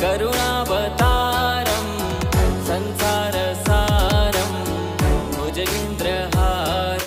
caro